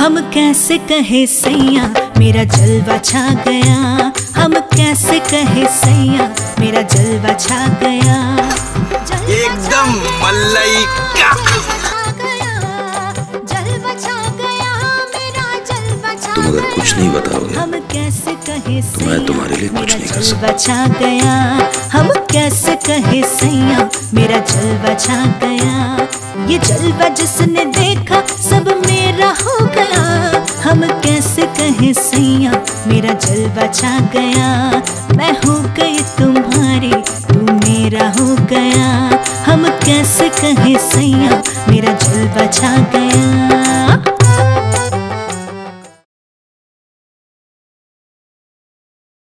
हम कैसे कहे सैया मेरा जलवा छा गया। हम कैसे कहे सैया मेरा जलवा छा गया। एकदम मल्लाइका तुम अगर कुछ नहीं बताओगे हम कैसे कहे तो मैं तुम्हारे लिए कुछ नहीं कर सकता। जलवा छा गया। हम कैसे कहे सैया मेरा जलवा छा गया। ये जलवा जिसने देखा सब है सैया मेरा जल बचा गया। मैं हो गई तुम्हारी, तू मेरा हो गया। हम कैसे कहे सैया, मेरा जल बचा गया।